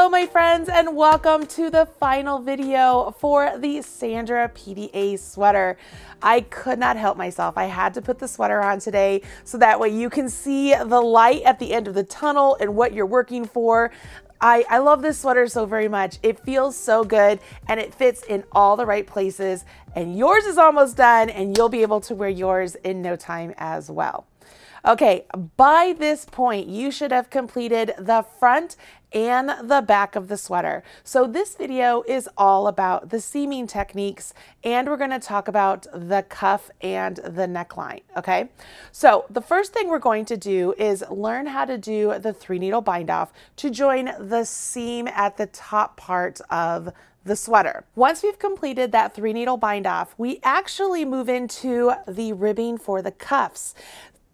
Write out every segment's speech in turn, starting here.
Hello, my friends, and welcome to the final video for the Sandra PDA sweater. I could not help myself. I had to put the sweater on today so that way you can see the light at the end of the tunnel and what you're working for. I, I love this sweater so very much. It feels so good and it fits in all the right places. And yours is almost done, and you'll be able to wear yours in no time as well. Okay, by this point, you should have completed the front and the back of the sweater. So this video is all about the seaming techniques and we're going to talk about the cuff and the neckline, okay? So the first thing we're going to do is learn how to do the three needle bind off to join the seam at the top part of the sweater. Once we've completed that three needle bind off, we actually move into the ribbing for the cuffs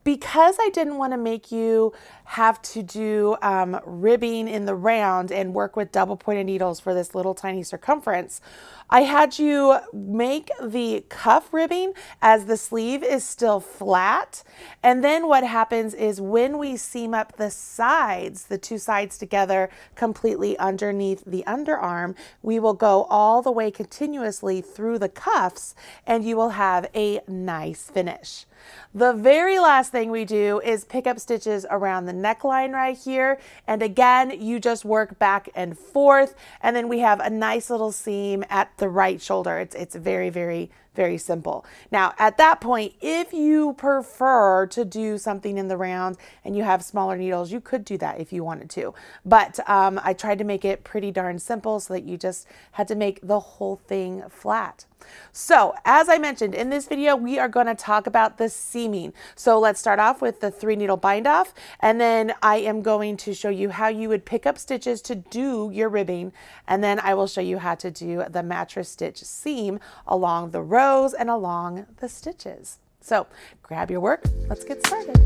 because I didn't want to make you have to do um, ribbing in the round and work with double pointed needles for this little tiny circumference, I had you make the cuff ribbing as the sleeve is still flat. And then what happens is when we seam up the sides, the two sides together completely underneath the underarm, we will go all the way continuously through the cuffs and you will have a nice finish. The very last thing we do is pick up stitches around the neckline right here. And again, you just work back and forth. And then we have a nice little seam at the right shoulder. It's, it's very, very very simple. Now, at that point, if you prefer to do something in the round and you have smaller needles, you could do that if you wanted to. But um, I tried to make it pretty darn simple so that you just had to make the whole thing flat. So as I mentioned in this video, we are going to talk about the seaming. So let's start off with the three needle bind off and then I am going to show you how you would pick up stitches to do your ribbing and then I will show you how to do the mattress stitch seam along the row rows and along the stitches. So grab your work, let's get started.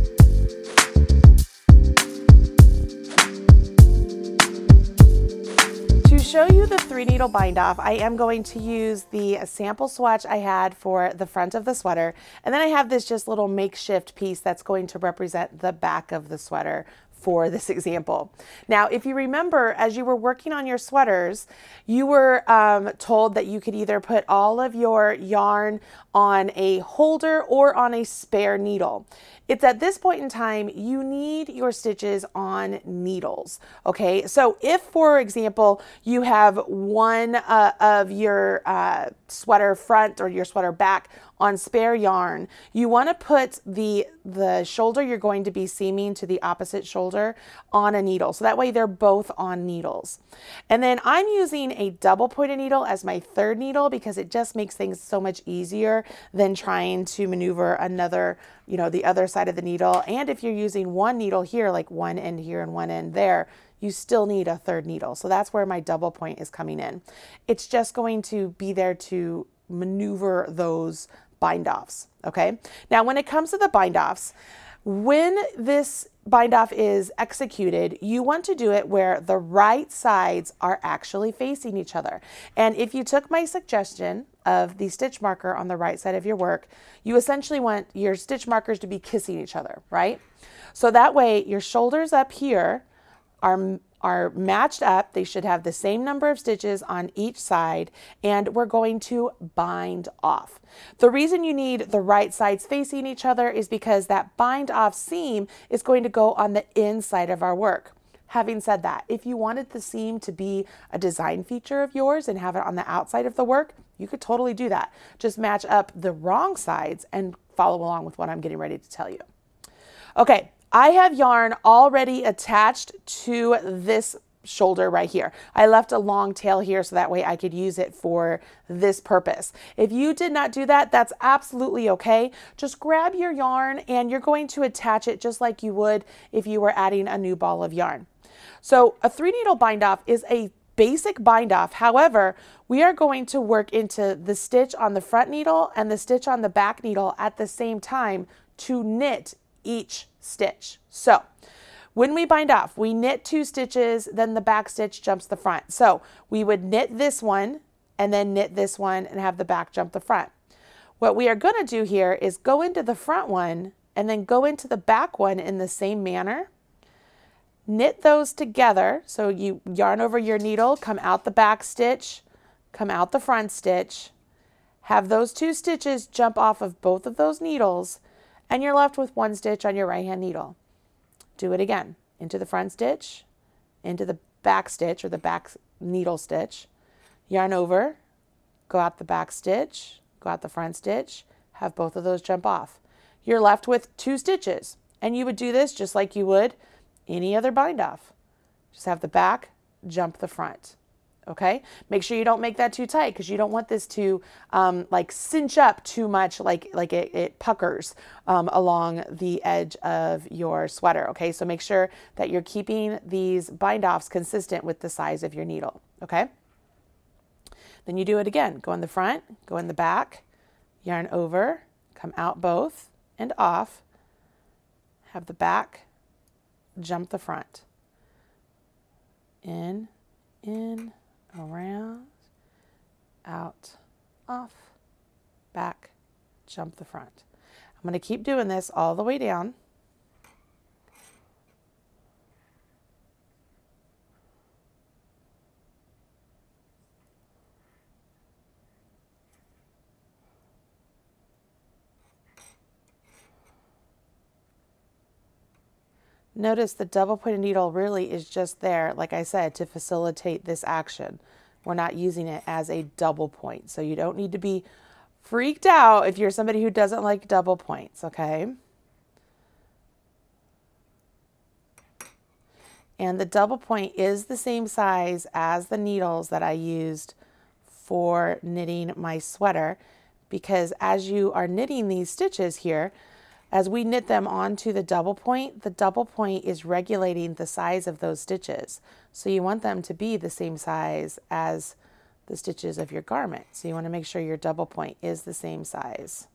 To show you the three needle bind off, I am going to use the sample swatch I had for the front of the sweater. And then I have this just little makeshift piece that's going to represent the back of the sweater for this example. Now, if you remember, as you were working on your sweaters, you were um, told that you could either put all of your yarn on a holder or on a spare needle. It's at this point in time, you need your stitches on needles, okay? So if, for example, you have one uh, of your uh, sweater front or your sweater back on spare yarn, you wanna put the, the shoulder you're going to be seaming to the opposite shoulder on a needle. So that way they're both on needles. And then I'm using a double pointed needle as my third needle because it just makes things so much easier than trying to maneuver another, you know, the other side of the needle. And if you're using one needle here, like one end here and one end there, you still need a third needle. So that's where my double point is coming in. It's just going to be there to maneuver those bind offs. Okay. Now, when it comes to the bind offs, when this bind off is executed, you want to do it where the right sides are actually facing each other. And if you took my suggestion of the stitch marker on the right side of your work, you essentially want your stitch markers to be kissing each other, right? So that way your shoulders up here are are matched up. They should have the same number of stitches on each side and we're going to bind off. The reason you need the right sides facing each other is because that bind off seam is going to go on the inside of our work. Having said that, if you wanted the seam to be a design feature of yours and have it on the outside of the work, you could totally do that. Just match up the wrong sides and follow along with what I'm getting ready to tell you. Okay, I have yarn already attached to this shoulder right here. I left a long tail here so that way I could use it for this purpose. If you did not do that, that's absolutely okay. Just grab your yarn and you're going to attach it just like you would if you were adding a new ball of yarn. So a three needle bind off is a basic bind off. However, we are going to work into the stitch on the front needle and the stitch on the back needle at the same time to knit each stitch. So when we bind off, we knit two stitches, then the back stitch jumps the front. So we would knit this one and then knit this one and have the back jump the front. What we are going to do here is go into the front one and then go into the back one in the same manner, knit those together. So you yarn over your needle, come out the back stitch, come out the front stitch, have those two stitches jump off of both of those needles, and you're left with one stitch on your right hand needle. Do it again. Into the front stitch, into the back stitch or the back needle stitch, yarn over, go out the back stitch, go out the front stitch, have both of those jump off. You're left with two stitches. And you would do this just like you would any other bind off. Just have the back, jump the front. Okay, make sure you don't make that too tight because you don't want this to um, like cinch up too much, like like it, it puckers um, along the edge of your sweater. Okay, so make sure that you're keeping these bind offs consistent with the size of your needle. Okay, then you do it again. Go in the front, go in the back, yarn over, come out both and off, have the back, jump the front. In, in, around, out, off, back, jump the front. I'm going to keep doing this all the way down. Notice the double pointed needle really is just there, like I said, to facilitate this action. We're not using it as a double point. So you don't need to be freaked out if you're somebody who doesn't like double points, okay? And the double point is the same size as the needles that I used for knitting my sweater because as you are knitting these stitches here, as we knit them onto the double point, the double point is regulating the size of those stitches. So you want them to be the same size as the stitches of your garment. So you want to make sure your double point is the same size.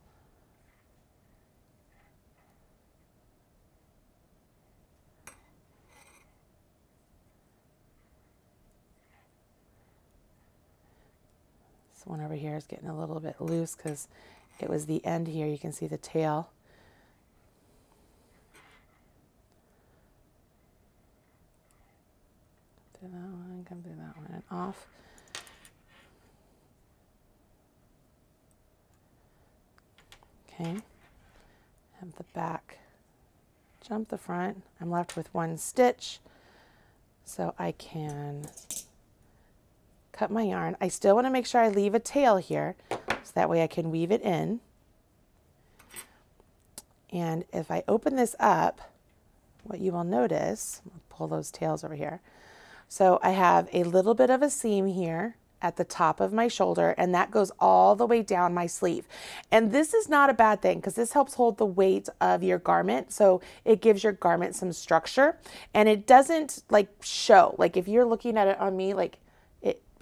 This one over here is getting a little bit loose because it was the end here. You can see the tail. Through that one, come through that one, and off. Okay, have the back jump the front. I'm left with one stitch, so I can cut my yarn. I still want to make sure I leave a tail here, so that way I can weave it in. And if I open this up, what you will notice, I'll pull those tails over here, so I have a little bit of a seam here at the top of my shoulder and that goes all the way down my sleeve. And this is not a bad thing because this helps hold the weight of your garment. So it gives your garment some structure and it doesn't like show. Like if you're looking at it on me, like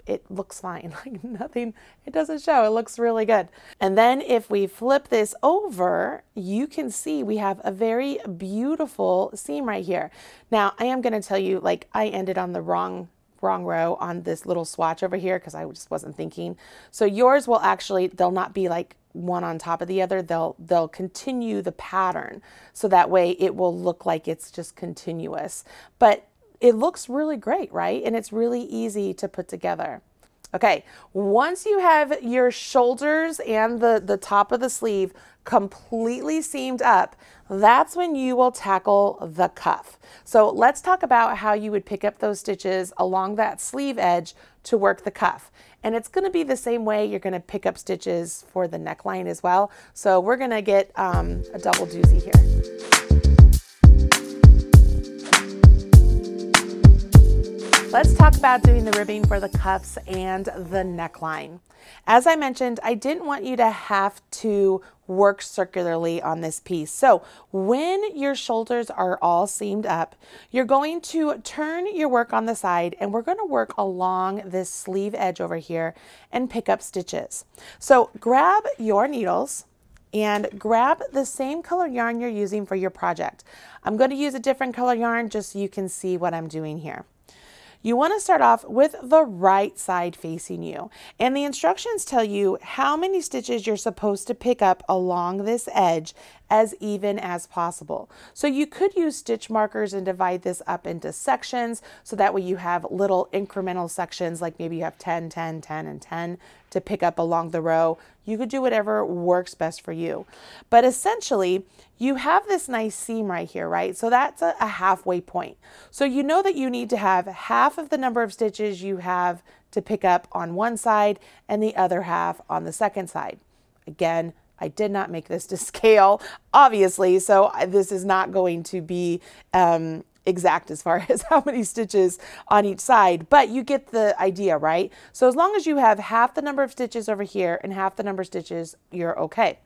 it looks fine, like nothing, it doesn't show. It looks really good. And then if we flip this over, you can see we have a very beautiful seam right here. Now, I am going to tell you, like, I ended on the wrong wrong row on this little swatch over here because I just wasn't thinking. So yours will actually, they'll not be like one on top of the other. They'll, they'll continue the pattern. So that way it will look like it's just continuous. But it looks really great, right? And it's really easy to put together. Okay, once you have your shoulders and the, the top of the sleeve completely seamed up, that's when you will tackle the cuff. So let's talk about how you would pick up those stitches along that sleeve edge to work the cuff. And it's gonna be the same way you're gonna pick up stitches for the neckline as well. So we're gonna get um, a double doozy here. Let's talk about doing the ribbing for the cuffs and the neckline. As I mentioned, I didn't want you to have to work circularly on this piece. So when your shoulders are all seamed up, you're going to turn your work on the side and we're going to work along this sleeve edge over here and pick up stitches. So grab your needles and grab the same color yarn you're using for your project. I'm going to use a different color yarn just so you can see what I'm doing here. You want to start off with the right side facing you. And the instructions tell you how many stitches you're supposed to pick up along this edge as even as possible. So you could use stitch markers and divide this up into sections so that way you have little incremental sections like maybe you have 10, 10, 10, and 10 to pick up along the row. You could do whatever works best for you. But essentially, you have this nice seam right here, right? So that's a, a halfway point. So you know that you need to have half of the number of stitches you have to pick up on one side and the other half on the second side. Again, I did not make this to scale, obviously, so this is not going to be um, exact as far as how many stitches on each side, but you get the idea, right? So as long as you have half the number of stitches over here and half the number of stitches, you're okay.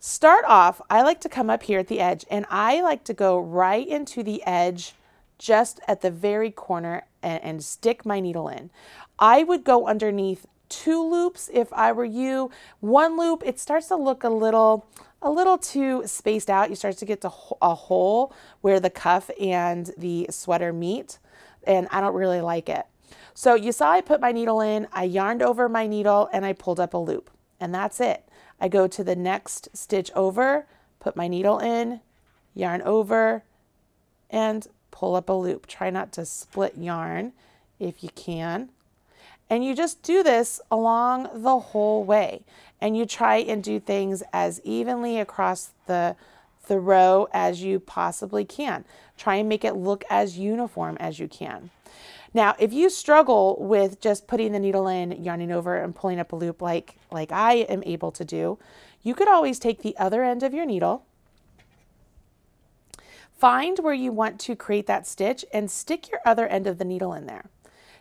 Start off, I like to come up here at the edge and I like to go right into the edge just at the very corner and, and stick my needle in. I would go underneath two loops if I were you. One loop, it starts to look a little, a little too spaced out. You start to get to a hole where the cuff and the sweater meet, and I don't really like it. So you saw I put my needle in, I yarned over my needle, and I pulled up a loop, and that's it. I go to the next stitch over, put my needle in, yarn over, and pull up a loop. Try not to split yarn if you can. And you just do this along the whole way. And you try and do things as evenly across the, the row as you possibly can. Try and make it look as uniform as you can. Now, if you struggle with just putting the needle in, yarning over, and pulling up a loop like, like I am able to do, you could always take the other end of your needle, find where you want to create that stitch, and stick your other end of the needle in there.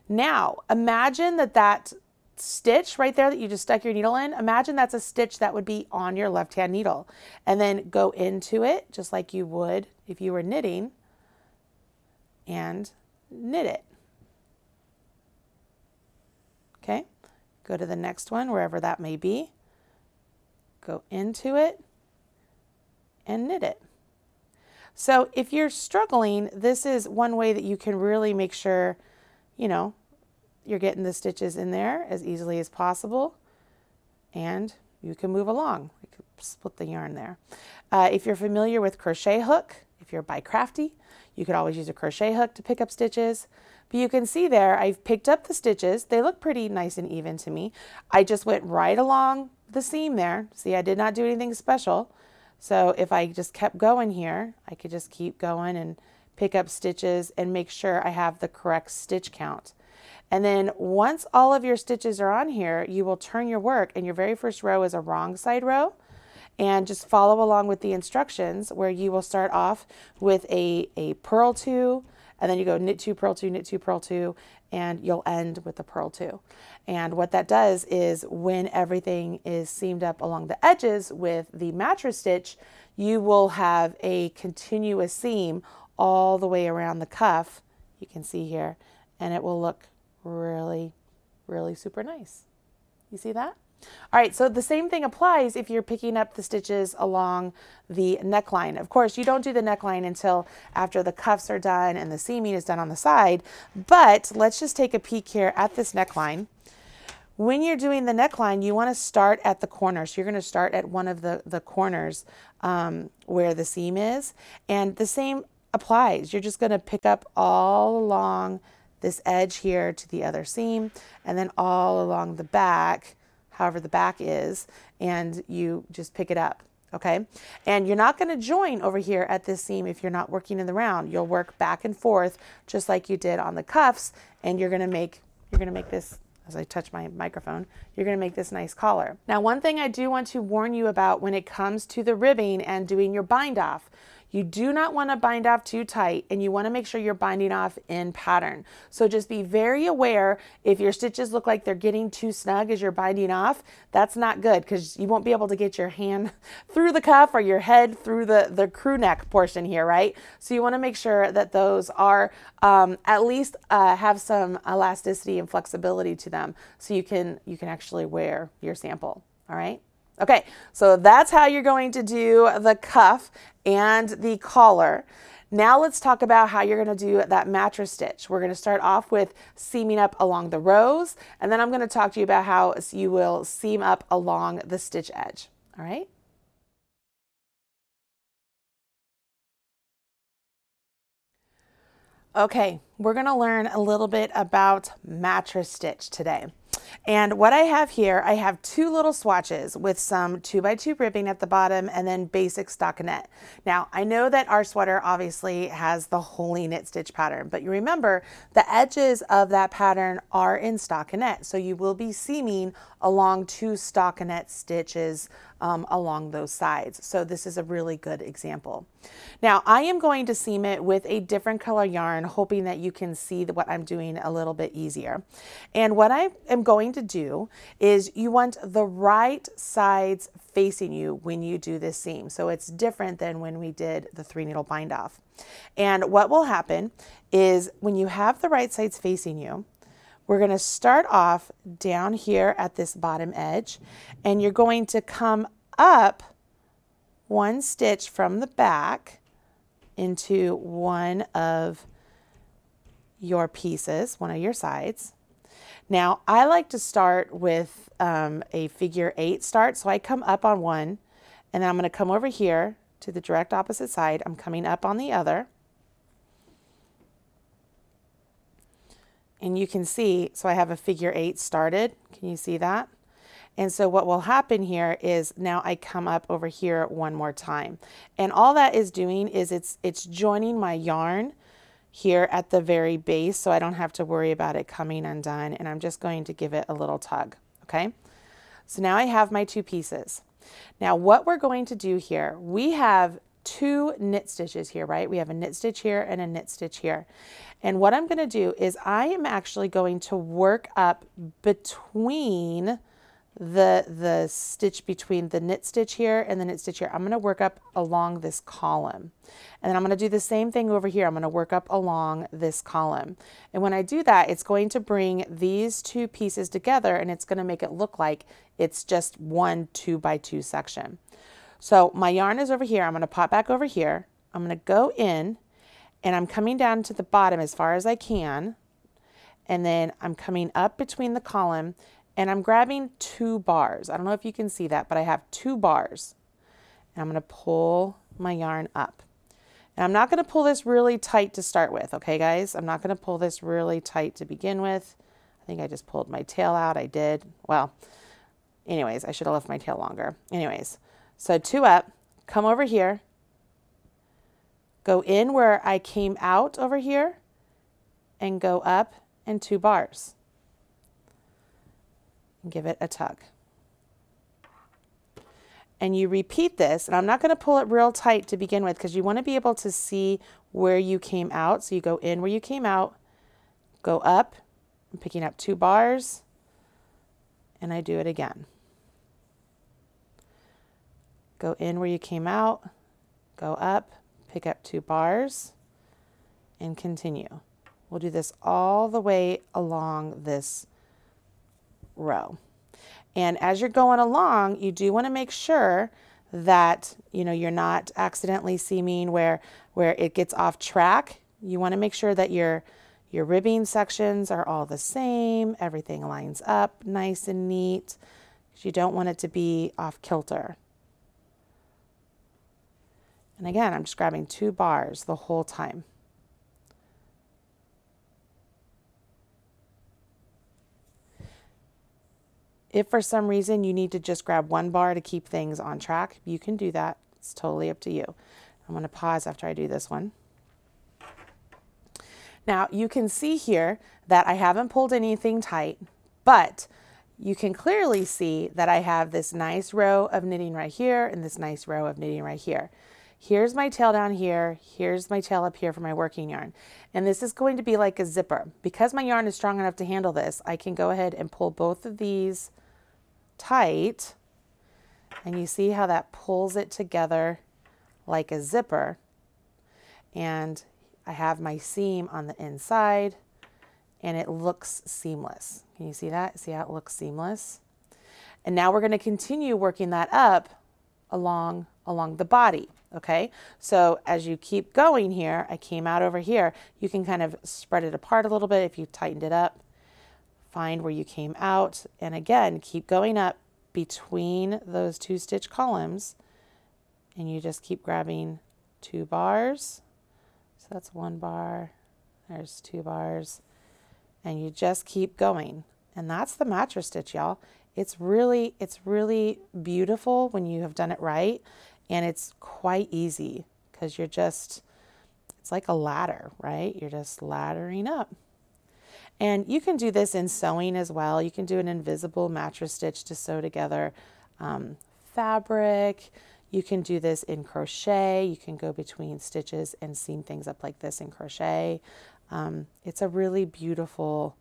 Now, imagine that that stitch right there that you just stuck your needle in, imagine that's a stitch that would be on your left hand needle. And then go into it just like you would if you were knitting and knit it. Okay, go to the next one, wherever that may be. Go into it and knit it. So if you're struggling, this is one way that you can really make sure you know, you're getting the stitches in there as easily as possible and you can move along. We could split the yarn there. Uh, if you're familiar with crochet hook, if you're bi-crafty, you could always use a crochet hook to pick up stitches. But you can see there, I've picked up the stitches. They look pretty nice and even to me. I just went right along the seam there. See, I did not do anything special. So if I just kept going here, I could just keep going and pick up stitches and make sure I have the correct stitch count. And then once all of your stitches are on here, you will turn your work and your very first row is a wrong side row and just follow along with the instructions where you will start off with a, a purl two and then you go knit two, purl two, knit two, purl two, and you'll end with the purl two. And what that does is when everything is seamed up along the edges with the mattress stitch, you will have a continuous seam all the way around the cuff, you can see here, and it will look really, really super nice. You see that? All right, so the same thing applies if you're picking up the stitches along the neckline. Of course, you don't do the neckline until after the cuffs are done and the seaming is done on the side, but let's just take a peek here at this neckline. When you're doing the neckline, you want to start at the corner. So you're going to start at one of the, the corners um, where the seam is. And the same applies. You're just going to pick up all along this edge here to the other seam and then all along the back, however the back is, and you just pick it up. Okay, and you're not going to join over here at this seam if you're not working in the round. You'll work back and forth just like you did on the cuffs, and you're going to make you're going to make this as I touch my microphone, you're going to make this nice collar. Now, one thing I do want to warn you about when it comes to the ribbing and doing your bind off, you do not want to bind off too tight and you want to make sure you're binding off in pattern. So just be very aware if your stitches look like they're getting too snug as you're binding off, that's not good because you won't be able to get your hand through the cuff or your head through the, the crew neck portion here, right? So you want to make sure that those are um, at least uh, have some elasticity and flexibility to them so you can, you can actually wear your sample, all right? Okay, so that's how you're going to do the cuff and the collar. Now let's talk about how you're going to do that mattress stitch. We're going to start off with seaming up along the rows, and then I'm going to talk to you about how you will seam up along the stitch edge. All right. Okay, we're gonna learn a little bit about mattress stitch today. And what I have here, I have two little swatches with some 2x2 ribbing at the bottom and then basic stockinette. Now, I know that our sweater obviously has the holy knit stitch pattern, but you remember the edges of that pattern are in stockinette. So you will be seaming along two stockinette stitches um, along those sides. So this is a really good example. Now I am going to seam it with a different color yarn, hoping that you can see what I'm doing a little bit easier. And what I am going to do is you want the right sides facing you when you do this seam. So it's different than when we did the three needle bind off. And what will happen is when you have the right sides facing you, we're going to start off down here at this bottom edge and you're going to come up one stitch from the back into one of your pieces, one of your sides. Now I like to start with um, a figure eight start. So I come up on one and then I'm going to come over here to the direct opposite side. I'm coming up on the other. And you can see, so I have a figure eight started. Can you see that? And so what will happen here is now I come up over here one more time. And all that is doing is it's, it's joining my yarn here at the very base so I don't have to worry about it coming undone. And I'm just going to give it a little tug, okay? So now I have my two pieces. Now what we're going to do here, we have two knit stitches here, right? We have a knit stitch here and a knit stitch here. And what I'm going to do is I am actually going to work up between the, the stitch between the knit stitch here and the knit stitch here. I'm going to work up along this column. And then I'm going to do the same thing over here. I'm going to work up along this column. And when I do that, it's going to bring these two pieces together and it's going to make it look like it's just one two by two section. So my yarn is over here. I'm going to pop back over here. I'm going to go in and I'm coming down to the bottom as far as I can. And then I'm coming up between the column and I'm grabbing two bars. I don't know if you can see that, but I have two bars. And I'm to pull my yarn up. And I'm not going to pull this really tight to start with, okay, guys? I'm not going to pull this really tight to begin with. I think I just pulled my tail out. I did. Well, anyways, I should have left my tail longer. Anyways, so two up, come over here, go in where I came out over here, and go up and two bars. And give it a tug. And you repeat this, and I'm not going to pull it real tight to begin with because you want to be able to see where you came out. So you go in where you came out, go up, I'm picking up two bars, and I do it again. Go in where you came out, go up, pick up two bars, and continue. We'll do this all the way along this row. And as you're going along, you do want to make sure that you know you're not accidentally seaming where where it gets off track. You want to make sure that your your ribbing sections are all the same, everything lines up nice and neat. You don't want it to be off kilter. And again, I'm just grabbing two bars the whole time. If for some reason you need to just grab one bar to keep things on track, you can do that. It's totally up to you. I'm going to pause after I do this one. Now you can see here that I haven't pulled anything tight, but you can clearly see that I have this nice row of knitting right here and this nice row of knitting right here. Here's my tail down here. Here's my tail up here for my working yarn. And this is going to be like a zipper. Because my yarn is strong enough to handle this, I can go ahead and pull both of these tight. And you see how that pulls it together like a zipper. And I have my seam on the inside and it looks seamless. Can you see that? See how it looks seamless? And now we're going to continue working that up along along the body. Okay, so as you keep going here, I came out over here, you can kind of spread it apart a little bit if you tightened it up. Find where you came out, and again, keep going up between those two stitch columns, and you just keep grabbing two bars. So that's one bar, There's two bars. And you just keep going. And that's the mattress stitch, y'all. It's really, it's really beautiful when you have done it right. And it's quite easy because you're just, it's like a ladder, right? You're just laddering up. And you can do this in sewing as well. You can do an invisible mattress stitch to sew together um, fabric. You can do this in crochet. You can go between stitches and seam things up like this in crochet. Um, it's a really beautiful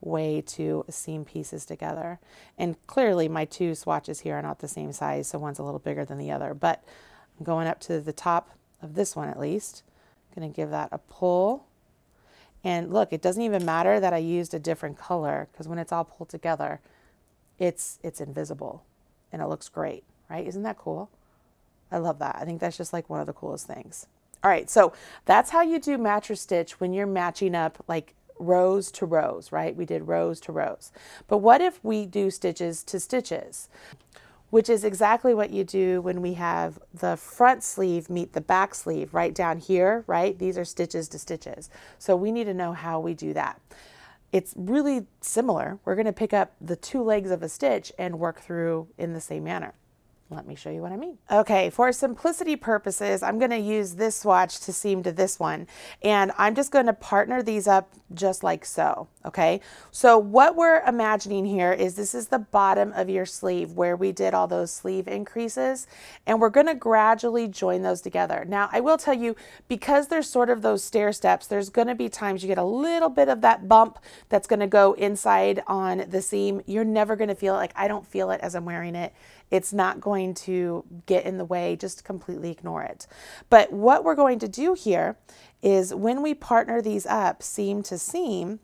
way to seam pieces together. And clearly my two swatches here are not the same size, so one's a little bigger than the other, but I'm going up to the top of this one at least. I'm gonna give that a pull. And look, it doesn't even matter that I used a different color because when it's all pulled together, it's, it's invisible and it looks great, right? Isn't that cool? I love that. I think that's just like one of the coolest things. All right, so that's how you do mattress stitch when you're matching up like rows to rows, right? We did rows to rows. But what if we do stitches to stitches? Which is exactly what you do when we have the front sleeve meet the back sleeve right down here, right? These are stitches to stitches. So we need to know how we do that. It's really similar. We're gonna pick up the two legs of a stitch and work through in the same manner. Let me show you what I mean. Okay, for simplicity purposes, I'm gonna use this swatch to seam to this one. And I'm just gonna partner these up just like so, okay? So what we're imagining here is this is the bottom of your sleeve where we did all those sleeve increases. And we're gonna gradually join those together. Now, I will tell you, because there's sort of those stair steps, there's gonna be times you get a little bit of that bump that's gonna go inside on the seam. You're never gonna feel it, like I don't feel it as I'm wearing it. It's not going to get in the way, just completely ignore it. But what we're going to do here is when we partner these up seam to seam,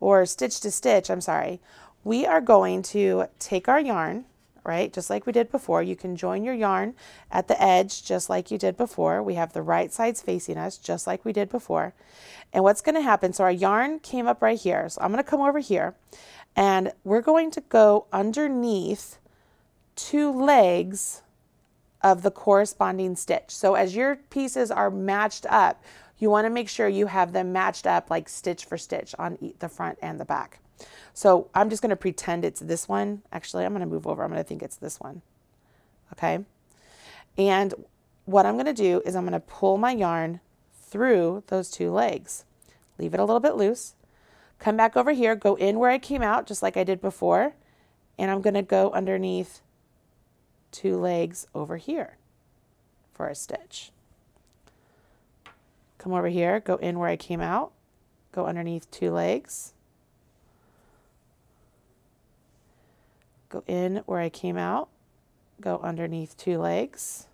or stitch to stitch, I'm sorry, we are going to take our yarn, right, just like we did before. You can join your yarn at the edge just like you did before. We have the right sides facing us just like we did before. And what's going to happen, so our yarn came up right here. So I'm going to come over here and we're going to go underneath two legs of the corresponding stitch. So as your pieces are matched up, you want to make sure you have them matched up like stitch for stitch on the front and the back. So I'm just going to pretend it's this one. Actually, I'm going to move over. I'm going to think it's this one. Okay. And what I'm going to do is I'm going to pull my yarn through those two legs. Leave it a little bit loose. Come back over here, go in where I came out, just like I did before. And I'm going to go underneath two legs over here for a stitch. Come over here, go in where I came out, go underneath two legs, go in where I came out, go underneath two legs,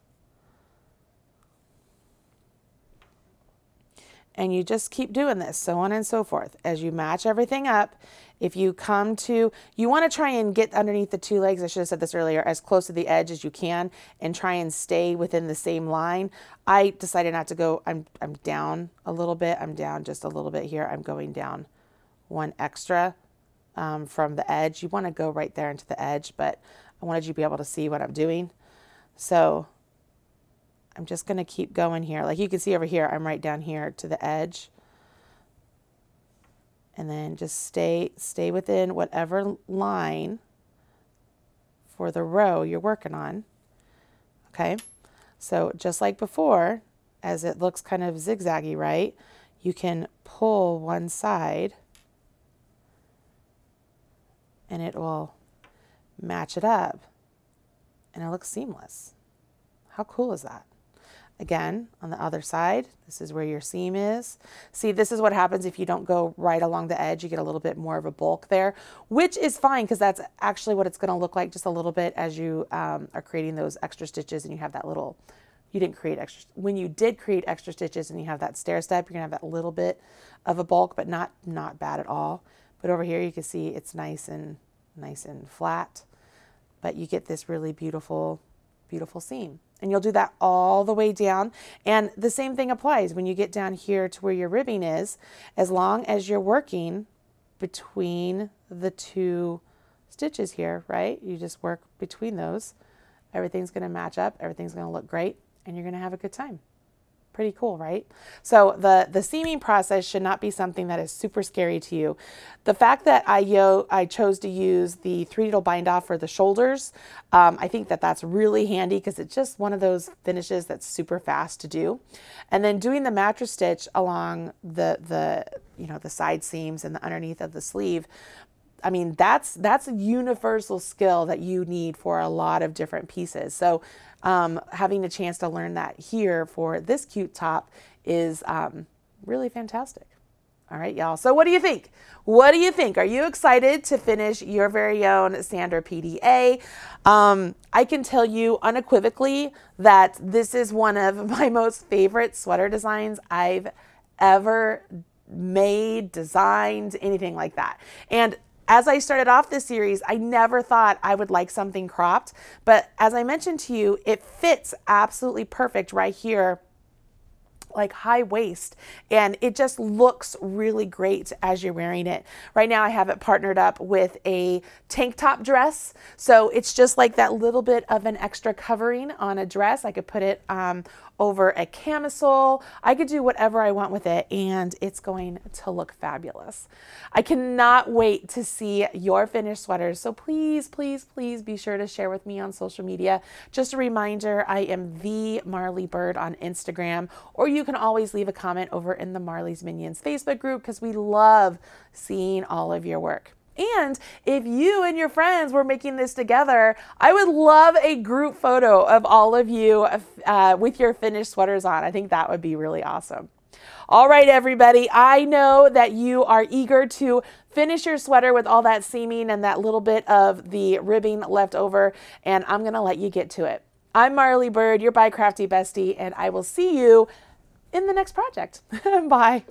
and you just keep doing this, so on and so forth. As you match everything up, if you come to, you want to try and get underneath the two legs, I should have said this earlier, as close to the edge as you can and try and stay within the same line. I decided not to go, I'm, I'm down a little bit. I'm down just a little bit here. I'm going down one extra um, from the edge. You want to go right there into the edge, but I wanted you to be able to see what I'm doing. So I'm just going to keep going here. Like you can see over here, I'm right down here to the edge. And then just stay, stay within whatever line for the row you're working on. Okay, so just like before, as it looks kind of zigzaggy, right? You can pull one side and it will match it up and it looks seamless. How cool is that? Again, on the other side, this is where your seam is. See, this is what happens if you don't go right along the edge. You get a little bit more of a bulk there, which is fine because that's actually what it's going to look like just a little bit as you um, are creating those extra stitches and you have that little, you didn't create extra, when you did create extra stitches and you have that stair step, you're going to have that little bit of a bulk, but not, not bad at all. But over here, you can see it's nice and nice and flat, but you get this really beautiful, beautiful seam. And you'll do that all the way down. And the same thing applies when you get down here to where your ribbing is, as long as you're working between the two stitches here, right? You just work between those. Everything's gonna match up, everything's gonna look great, and you're gonna have a good time. Pretty cool, right? So the, the seaming process should not be something that is super scary to you. The fact that I, yo, I chose to use the three needle bind off for the shoulders, um, I think that that's really handy because it's just one of those finishes that's super fast to do. And then doing the mattress stitch along the, the, you know, the side seams and the underneath of the sleeve, I mean, that's that's a universal skill that you need for a lot of different pieces. So um, having a chance to learn that here for this cute top is um, really fantastic. All right, y'all. So what do you think? What do you think? Are you excited to finish your very own Sandra PDA? Um, I can tell you unequivocally that this is one of my most favorite sweater designs I've ever made, designed, anything like that. And as I started off this series, I never thought I would like something cropped, but as I mentioned to you, it fits absolutely perfect right here like high waist and it just looks really great as you're wearing it. Right now I have it partnered up with a tank top dress. So it's just like that little bit of an extra covering on a dress. I could put it um, over a camisole. I could do whatever I want with it and it's going to look fabulous. I cannot wait to see your finished sweaters. So please, please, please be sure to share with me on social media. Just a reminder, I am the Marly Bird on Instagram, or you can always leave a comment over in the Marly's Minions Facebook group because we love seeing all of your work. And if you and your friends were making this together, I would love a group photo of all of you uh, with your finished sweaters on. I think that would be really awesome. All right, everybody, I know that you are eager to finish your sweater with all that seaming and that little bit of the ribbing left over, and I'm going to let you get to it. I'm Marly Bird, your Bi-Crafty bestie, and I will see you in the next project. Bye.